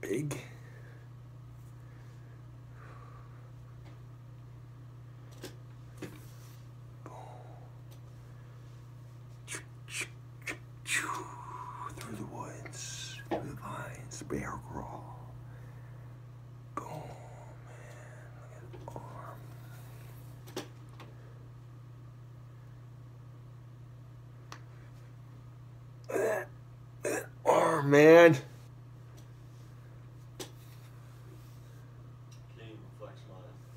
big. Through the woods, through the vines, bear crawl. Boom, complex was